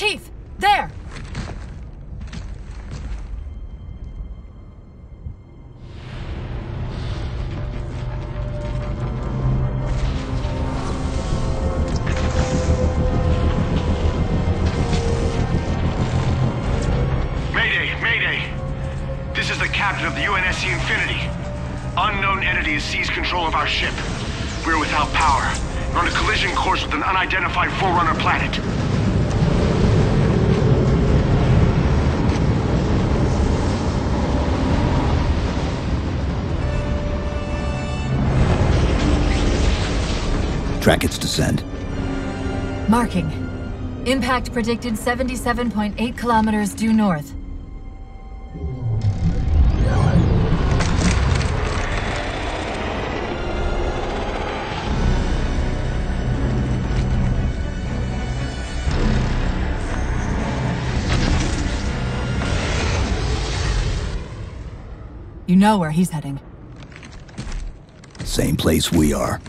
Chief! There! Mayday, Mayday! This is the captain of the UNSC Infinity. Unknown entity has seized control of our ship. We're without power. We're on a collision course with an unidentified Forerunner planet. Track its descent. Marking. Impact predicted 77.8 kilometers due north. You know where he's heading. Same place we are.